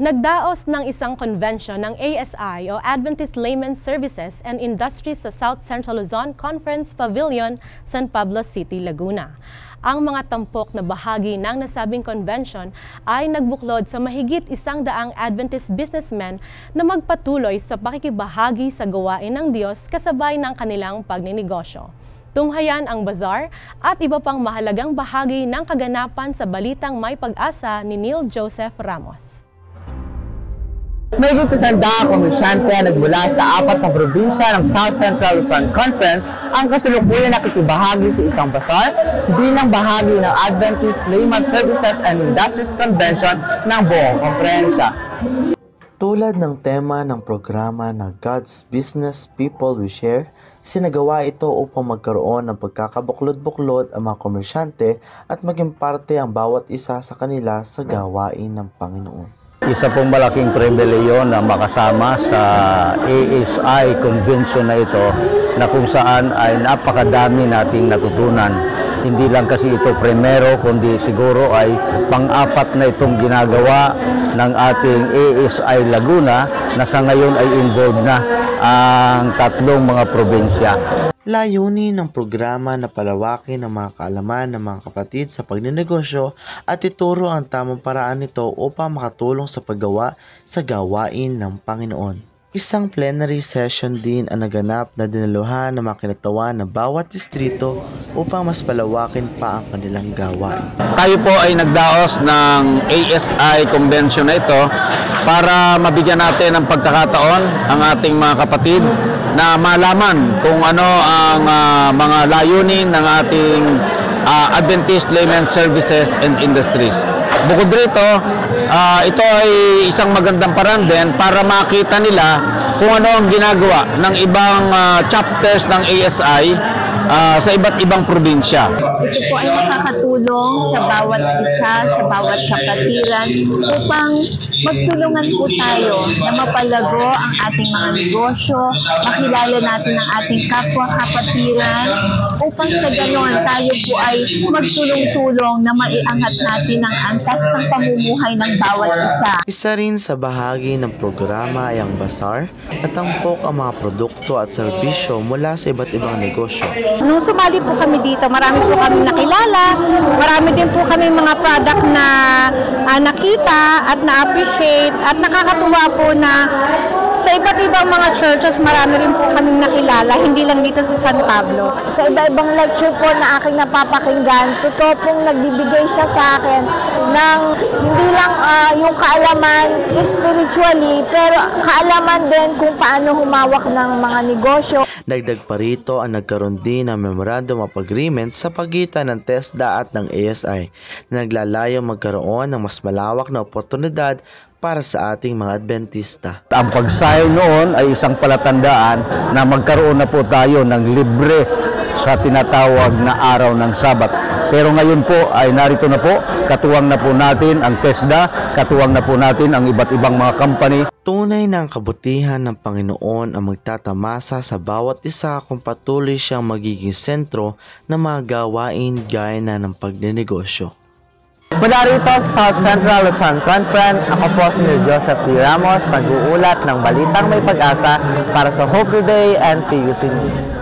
Nagdaos ng isang convention ng ASI o Adventist Layman Services and Industries sa South Central Luzon Conference Pavilion, San Pablo City, Laguna. Ang mga tampok na bahagi ng nasabing convention ay nagbuklod sa mahigit isang daang Adventist businessmen na magpatuloy sa pakikibahagi sa gawain ng Diyos kasabay ng kanilang pagninegosyo. Tunghayan ang bazaar at iba pang mahalagang bahagi ng kaganapan sa balitang may pag-asa ni Neil Joseph Ramos. May sanda komisyante nagmula sa apat na probinsya ng South Central Luzon Conference ang kasalukuyan nakikibahagi sa isang basar bilang bahagi ng Adventist Layman Services and Industries Convention ng buong konferensya. Tulad ng tema ng programa na God's Business People We Share, sinagawa ito upang magkaroon ng pagkakabuklod-buklod ang mga komersyante at maging parte ang bawat isa sa kanila sa gawain ng Panginoon. Isa pong malaking pribilehyo na makasama sa ASI convention na ito na kung saan ay napakadami nating natutunan. Hindi lang kasi ito primero kundi siguro ay pang-apat na itong ginagawa ng ating ASI Laguna na sa ngayon ay involved na ang tatlong mga probinsya. Layunin ng programa na palawakin ang mga kaalaman ng mga kapatid sa pagninegosyo at ituro ang tamang paraan nito upang makatulong sa paggawa sa gawain ng Panginoon. Isang plenary session din ang naganap na dinaluhan ng mga kinatawan ng bawat distrito upang mas palawakin pa ang kanilang gawain. Tayo po ay nagdaos ng ASI convention na ito para mabigyan natin ng pagkakataon ang ating mga kapatid na malaman kung ano ang uh, mga layunin ng ating uh, Adventist Layman Services and Industries. Bukod rito, uh, ito ay isang magandang paraan din para makita nila kung ano ang ginagawa ng ibang uh, chapters ng ASI uh, sa iba't ibang probinsya. Ito po ay makakatulong sa bawat isa, sa bawat kapatiran upang magtulungan po tayo na mapalago ang ating mga negosyo, makilala natin ang ating kapwa-kapatiran upang sa ganoon tayo po ay magtulong-tulong na maiangat natin ang antas ng pamumuhay ng bawat isa. Isa rin sa bahagi ng programa ay ang Bazaar na tampok ang mga produkto at serbisyo mula sa iba't ibang negosyo. Nung sumali po kami dito, marami po kami nakilala, marami din po kami mga product na uh, nakita at na-appreciate at nakakatuwa po na sa iba't ibang mga churches, marami rin po kaming nakilala, hindi lang dito sa San Pablo. Sa iba-ibang lecture po na aking napapakinggan, totoo pong nagbibigay siya sa akin ng hindi lang uh, yung kaalaman spiritually, pero kaalaman din kung paano humawak ng mga negosyo. Dagdag pa rito ang nagkaroon din ng Memorandum of Agreement sa pagitan ng TESDA at ng ASI na naglalayong magkaroon ng mas malawak na oportunidad para sa ating mga Adventista. Ang pagsayo noon ay isang palatandaan na magkaroon na po tayo ng libre sa tinatawag na araw ng Sabat. Pero ngayon po ay narito na po, katuwang na po natin ang TESDA, katuwang na po natin ang iba't ibang mga company. Tunay ng kabutihan ng Panginoon ang magtatamasa sa bawat isa kung patuloy siyang magiging sentro ng mga gawain gaya na ng pagnenegosyo. Mula rito sa Central Luzon Conference, ako po si Joseph D. Ramos, nag-uulat ng balitang may pag-asa para sa Hope Today and PUC News.